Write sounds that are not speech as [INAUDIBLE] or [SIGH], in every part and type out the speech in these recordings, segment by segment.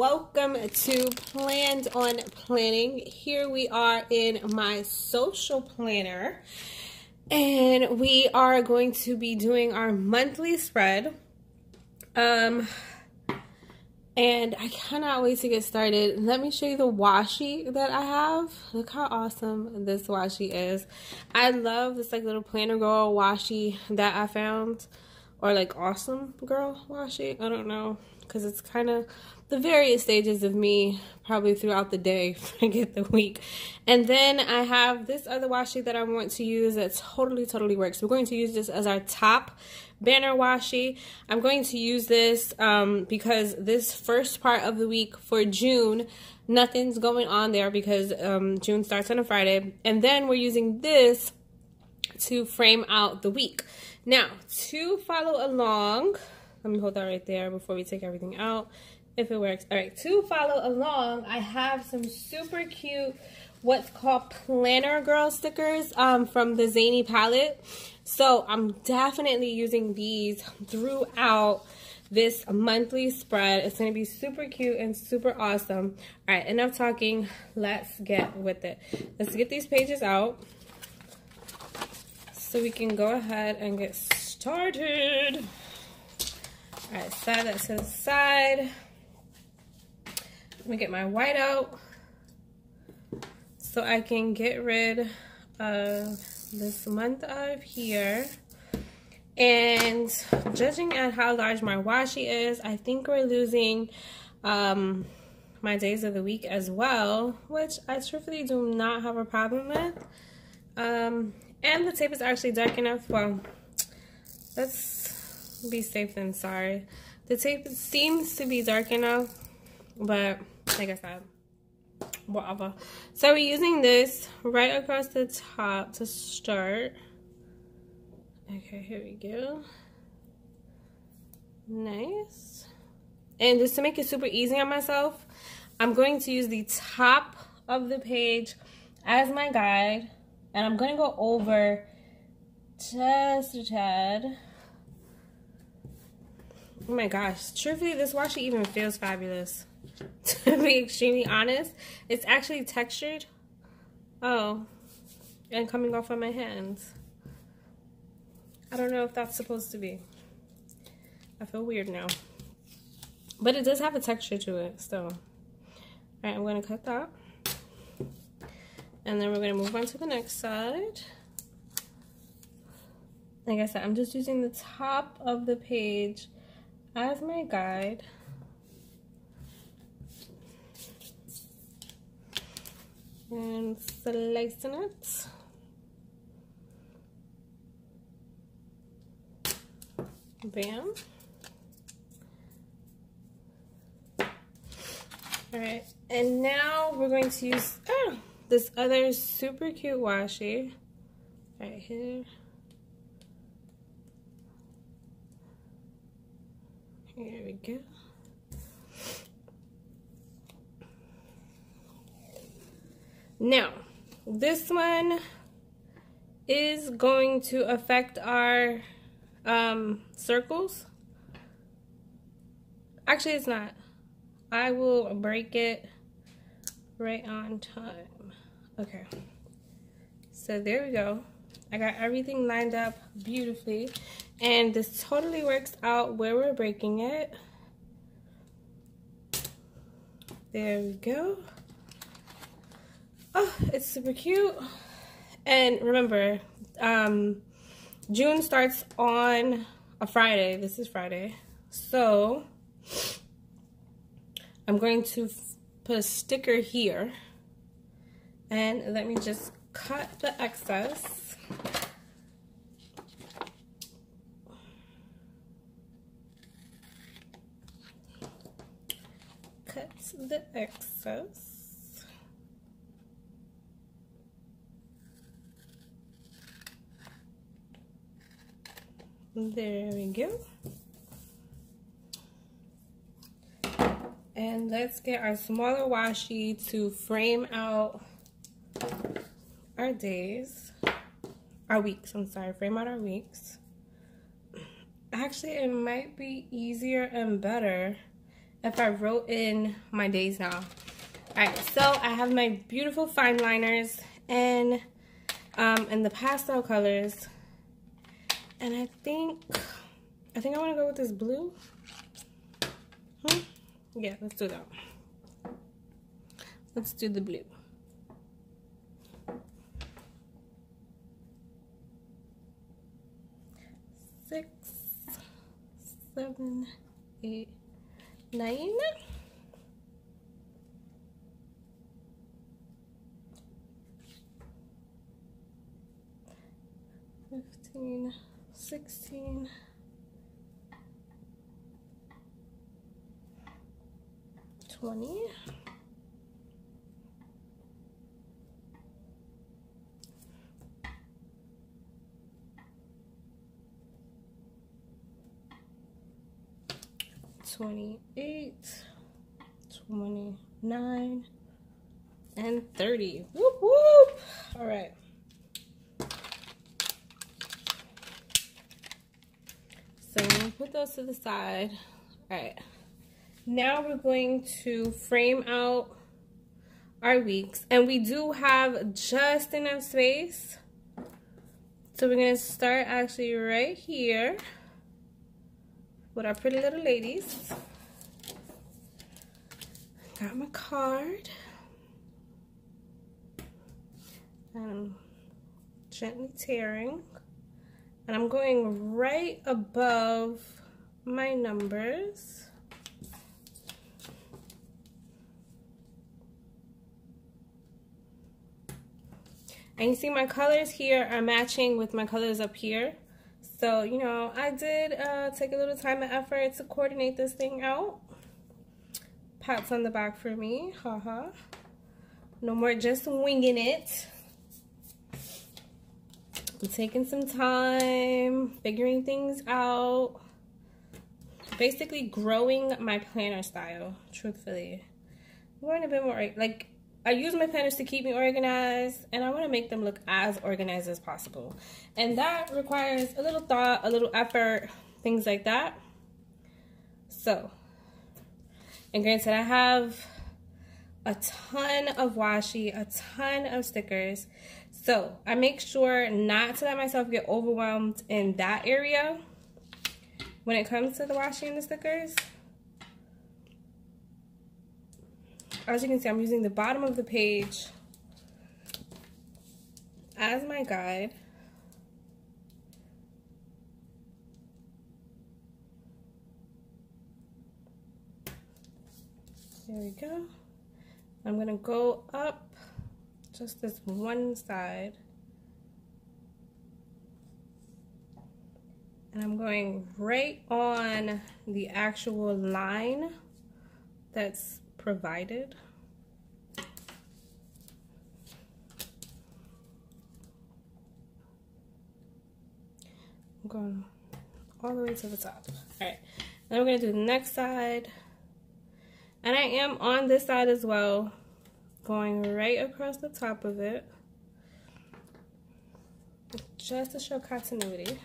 welcome to Planned on Planning. Here we are in my social planner, and we are going to be doing our monthly spread. Um, and I cannot wait to get started. Let me show you the washi that I have. Look how awesome this washi is. I love this like little planner girl washi that I found or like awesome girl washi. I don't know because it's kind of the various stages of me probably throughout the day, [LAUGHS] forget the week. And then I have this other washi that I want to use that totally, totally works. We're going to use this as our top banner washi. I'm going to use this um, because this first part of the week for June, nothing's going on there because um, June starts on a Friday. And then we're using this to frame out the week. Now, to follow along, let me hold that right there before we take everything out, if it works. All right, to follow along, I have some super cute what's called Planner Girl stickers um, from the Zany palette. So I'm definitely using these throughout this monthly spread. It's going to be super cute and super awesome. All right, enough talking. Let's get with it. Let's get these pages out so we can go ahead and get started. All right, set that to the side. Let me get my white out so I can get rid of this month of here. And judging at how large my washi is, I think we're losing um, my days of the week as well, which I truthfully do not have a problem with. Um, and the tape is actually dark enough. Well, let's be safe than sorry. The tape seems to be dark enough, but like I said, whatever. So we're using this right across the top to start. Okay, here we go. Nice. And just to make it super easy on myself, I'm going to use the top of the page as my guide and I'm going to go over just a tad. Oh my gosh. Truthfully, this washi even feels fabulous. [LAUGHS] to be extremely honest, it's actually textured. Oh, and coming off of my hands. I don't know if that's supposed to be. I feel weird now. But it does have a texture to it still. Alright, I'm going to cut that. And then we're going to move on to the next side. Like I said, I'm just using the top of the page as my guide. And slicing it. Bam. All right, and now we're going to use, oh, this other super cute washi right here. Here we go. Now, this one is going to affect our um, circles. Actually, it's not. I will break it right on time. Okay. So there we go. I got everything lined up beautifully. And this totally works out where we're breaking it. There we go. Oh, it's super cute. And remember, um, June starts on a Friday. This is Friday. So, I'm going to put a sticker here. And let me just cut the excess. Cut the excess. There we go. And let's get our smaller washi to frame out our days, our weeks, I'm sorry, frame out our weeks. Actually, it might be easier and better if I wrote in my days now. Alright, so I have my beautiful fine liners and um, in the pastel colors. And I think, I think I want to go with this blue. Hmm? Yeah, let's do that. Let's do the blue. Six, seven, eight, nine. 16. Twenty, twenty-eight, twenty-nine, and 30. Whoop, whoop. All right. Put those to the side. All right. Now we're going to frame out our weeks. And we do have just enough space. So we're going to start actually right here with our pretty little ladies. Got my card. And I'm gently tearing. And I'm going right above my numbers. And you see my colors here are matching with my colors up here. So, you know, I did uh, take a little time and effort to coordinate this thing out. Pats on the back for me, haha. -ha. No more just winging it. I'm taking some time, figuring things out. Basically growing my planner style, truthfully. I'm a bit more, like, I use my planners to keep me organized and I want to make them look as organized as possible. And that requires a little thought, a little effort, things like that. So, and granted, I have a ton of washi, a ton of stickers. So I make sure not to let myself get overwhelmed in that area when it comes to the washi and the stickers. as you can see, I'm using the bottom of the page as my guide. There we go. I'm gonna go up just this one side. And I'm going right on the actual line that's provided. I'm going all the way to the top. All right, now we're gonna do the next side. And I am on this side as well, going right across the top of it, just to show continuity.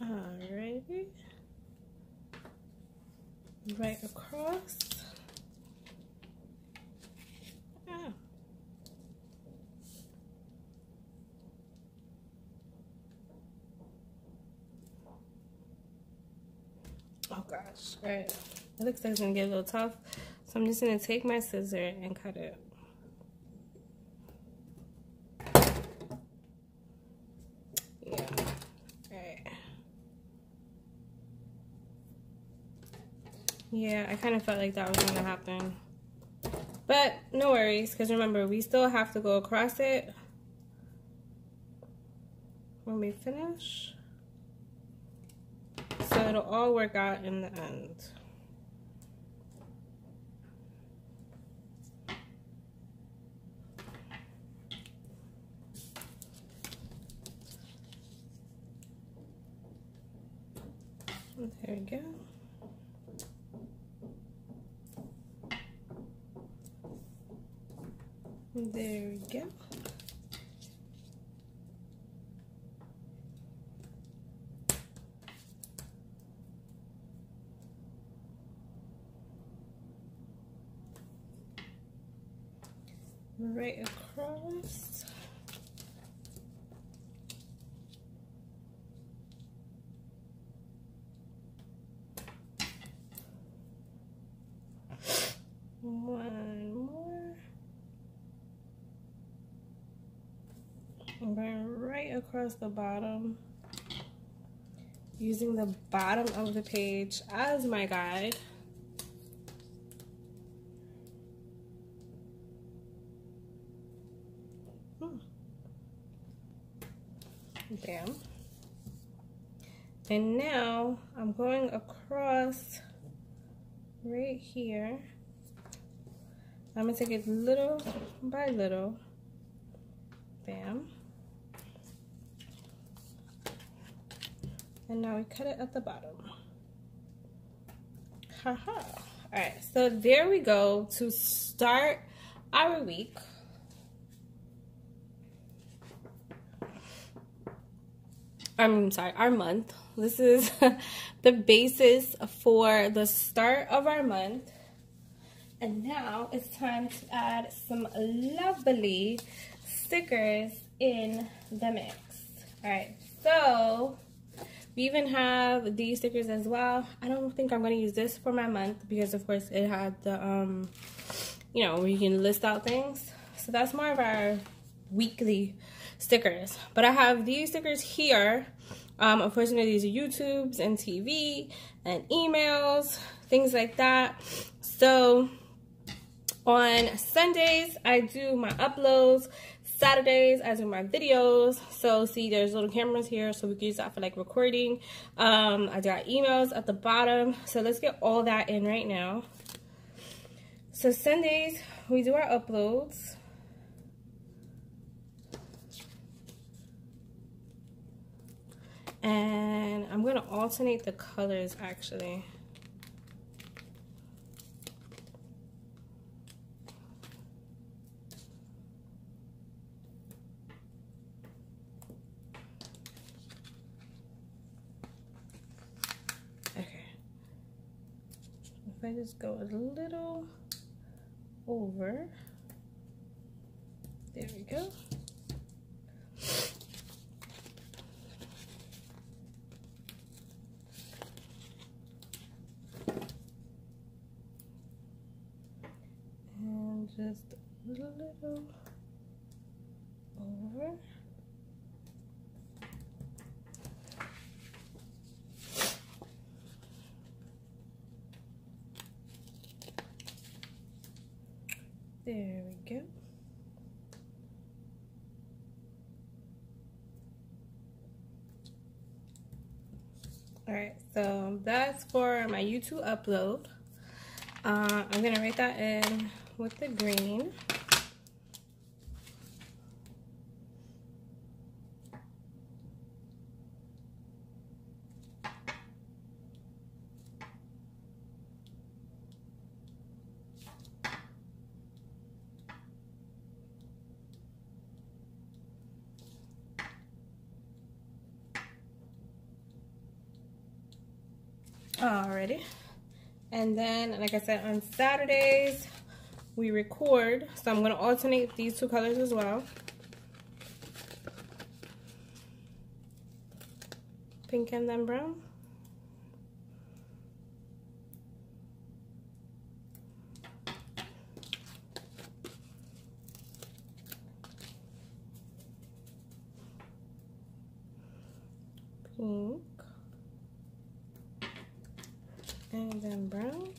Alrighty. Right across. Ah. Alright. It looks like it's gonna get a little tough. So I'm just gonna take my scissor and cut it. Yeah. Right. Yeah, I kind of felt like that was going to happen. But no worries, because remember, we still have to go across it when we finish. It'll all work out in the end. There we go. There we go. Right across. One more. I'm going right across the bottom using the bottom of the page as my guide. Hmm. And now I'm going across right here. I'm gonna take it little by little. Bam. And now we cut it at the bottom. Haha. All right, so there we go to start our week. I'm sorry, our month. This is [LAUGHS] the basis for the start of our month. And now it's time to add some lovely stickers in the mix. All right, so we even have these stickers as well. I don't think I'm gonna use this for my month because of course it had the, um, you know, where you can list out things. So that's more of our weekly stickers. But I have these stickers here. Um, know, these are YouTubes and TV and emails, things like that. So on Sundays, I do my uploads. Saturdays, I do my videos. So see, there's little cameras here, so we can use that for like recording. Um, I got emails at the bottom. So let's get all that in right now. So Sundays, we do our uploads. And I'm gonna alternate the colors actually. Okay if I just go a little over, there we go. And just a little over. There we go. All right, so that's for my YouTube upload. Uh, I'm gonna write that in with the green. And then, like I said, on Saturdays, we record. So I'm going to alternate these two colors as well. Pink and then brown. Pink. And then brown.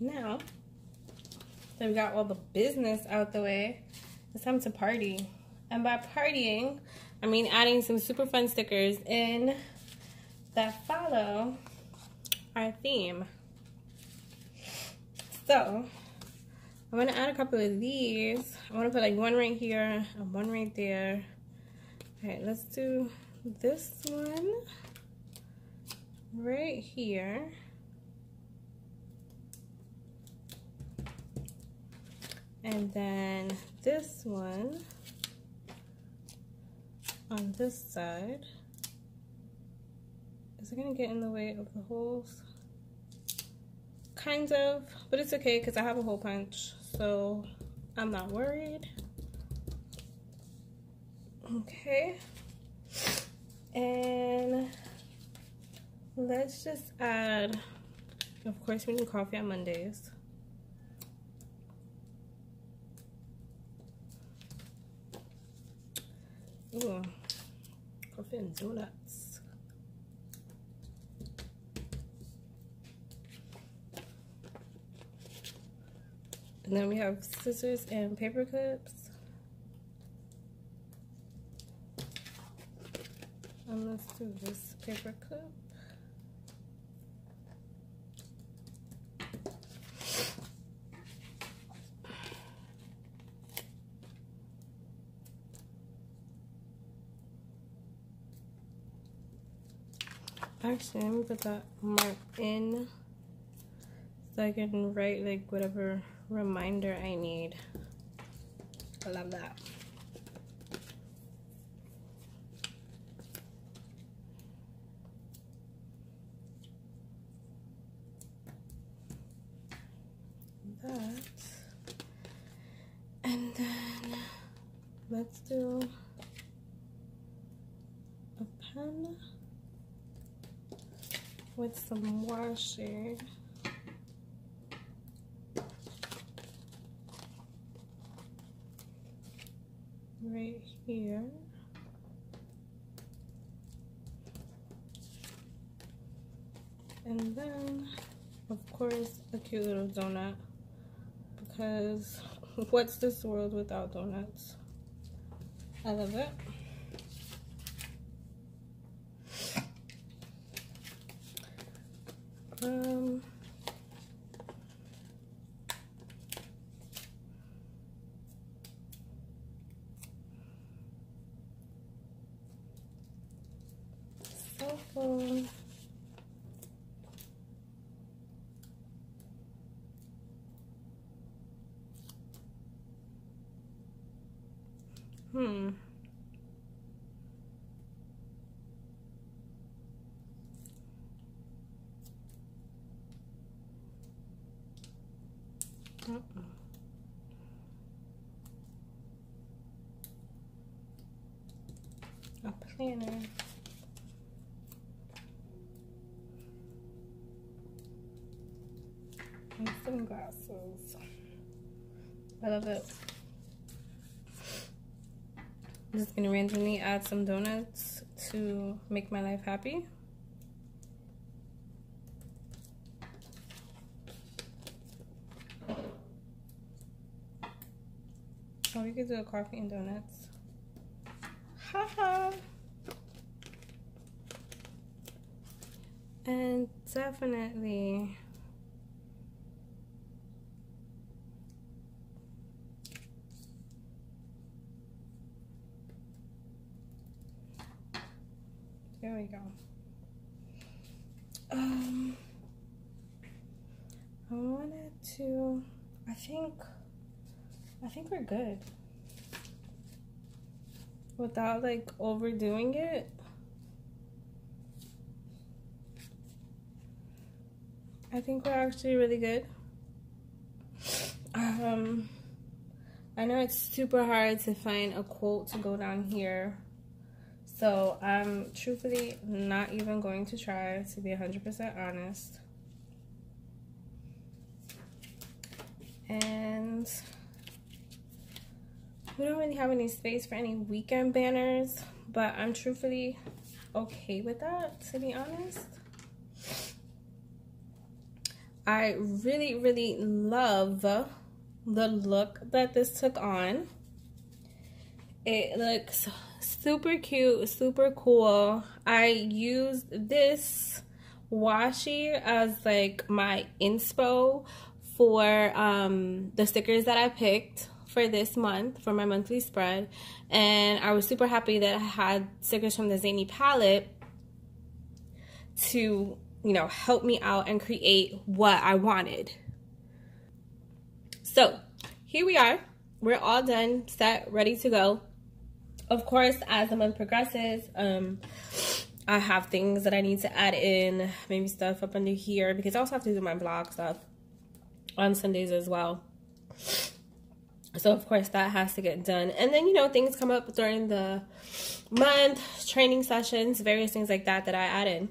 Now that we got all the business out the way, it's time to party. And by partying, I mean adding some super fun stickers in that follow our theme. So, I'm gonna add a couple of these. I wanna put like one right here and one right there. All right, let's do this one right here. And then this one on this side. Is it gonna get in the way of the holes? Kind of, but it's okay because I have a hole punch, so I'm not worried. Okay. And let's just add, of course we need coffee on Mondays. Coffee and donuts. And then we have scissors and paper clips. And let's do this paper clip. Actually, let me put that mark in so I can write like whatever reminder I need. I love that. That. And then let's do a pen with washing. Right here. And then, of course, a cute little donut. Because [LAUGHS] what's this world without donuts? I love it. Hmm. Uh -uh. A planner. And sunglasses. I love it. I'm just gonna randomly add some donuts to make my life happy. Oh, we could do a coffee and donuts. Haha. and definitely go. Um, I wanted to, I think I think we're good. Without like overdoing it. I think we're actually really good. Um, I know it's super hard to find a quote to go down here. So I'm truthfully not even going to try to be 100% honest. And we don't really have any space for any weekend banners, but I'm truthfully okay with that, to be honest. I really, really love the look that this took on. It looks super cute, super cool. I used this washi as like my inspo for um, the stickers that I picked for this month for my monthly spread. And I was super happy that I had stickers from the Zany palette to you know help me out and create what I wanted. So here we are. We're all done set ready to go of course as the month progresses um I have things that I need to add in maybe stuff up under here because I also have to do my blog stuff on Sundays as well. So of course that has to get done. And then you know things come up during the month training sessions various things like that that i add in.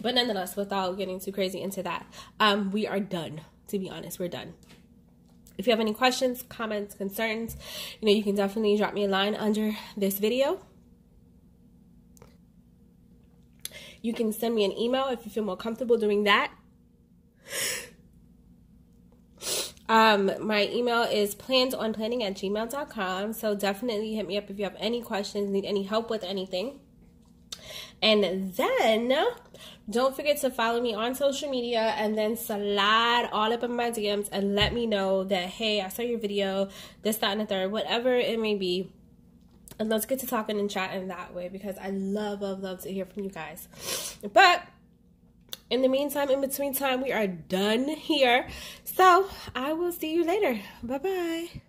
But nonetheless without getting too crazy into that um we are done to be honest we're done if you have any questions comments concerns you know you can definitely drop me a line under this video you can send me an email if you feel more comfortable doing that um, my email is plannedonplanning at gmail.com. So definitely hit me up if you have any questions, need any help with anything. And then don't forget to follow me on social media and then slide all up in my DMs and let me know that, hey, I saw your video, this, that, and the third, whatever it may be. And let's get to talking and chatting that way because I love, love, love to hear from you guys. But in the meantime, in between time, we are done here. So I will see you later. Bye bye.